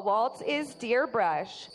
waltz is Deer Brush.